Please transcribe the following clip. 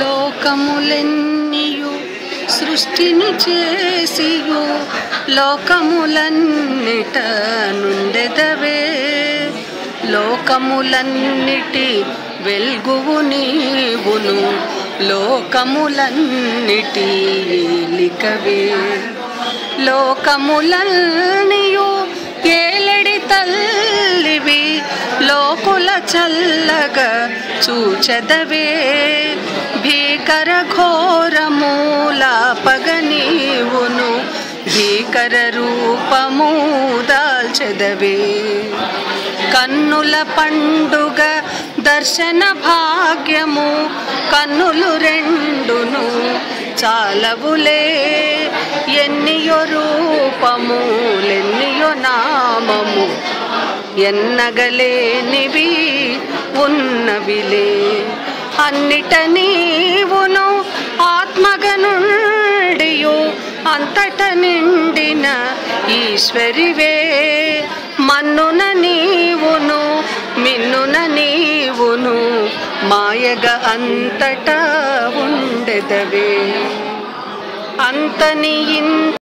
లోకములెన్నియు సృష్టిని చేసియు లోకములన్నిట నుండెదవే. లోకములన్నిటి వెల్గువు నీవును లోకములన్నిటి ఏలికవే. లోకములన్నియు లోకుల చల్లగా చూచెదవే. భీకర ఘోరమూల పగనీవును భీకర రూపము దాల్చెదవే. కన్నుల పండుగ దర్శన భాగ్యము కన్నులు రెండును చాలవులే. ఎన్నియో రూపము ఎన్నగలేనివి ఉన్నవిలే అన్నిట నీవును ఆత్మగనుండియు అంతట నిండిన ఈశ్వరివే మన్నున నీవును మిన్నున నీవును మాయగ అంతటా ఉండెదవే అంతని ఇంత